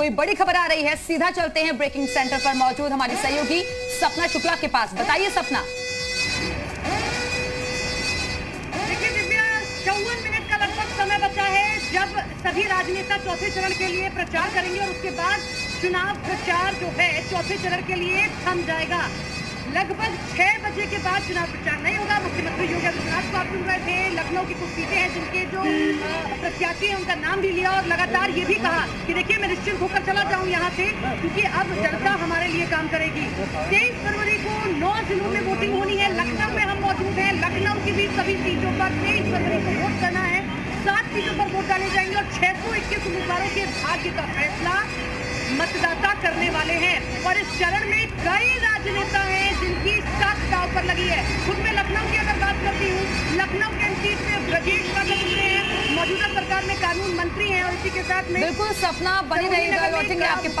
कोई बड़ी खबर आ रही है, सीधा चलते हैं ब्रेकिंग सेंटर पर मौजूद हमारी सहयोगी सपना शुक्ला के पास। बताइए सपना। चौवन मिनट का लगभग समय बचा है। जब सभी राजनेता चौथे चरण के लिए प्रचार करेंगे और उसके बाद चुनाव प्रचार जो है, चौथे चरण के लिए थम जाएगा। लगभग छह बजे के बाद चुनाव प्रचार नहीं होगा। मुख्यमंत्री योगी आदित्यनाथ को आप सुन रहे थे, लखनऊ की कुछ सीटें हैं जिनके जो प्रत्याशी हैं, उनका नाम भी लिया और लगातार ये भी कहा कि देखिए, मैं निश्चिंत होकर चला जाऊँ यहाँ से, क्योंकि अब जनता हमारे लिए काम करेगी। तेईस फरवरी को नौ जिलों में वोटिंग होनी है, लखनऊ में हम मौजूद हैं। लखनऊ की भी सभी सीटों पर तेईस फरवरी को वोट करना है। सात सीटों पर वोट डाले जाएँगे और छह सौ इक्कीस उम्मीदवारों के भाग्य का फैसला मतदाता करने वाले हैं। और इस चरण में कई राजनेता हैं जिनकी सात दाव पर लगी है। खुद में लखनऊ की अगर बात करती हूँ, लखनऊ के सीट में ब्रजेश मौजूदा सरकार में कानून मंत्री हैं और इसी के साथ में बिल्कुल सपना बनी रहेगा लौटेंगे आपके पास।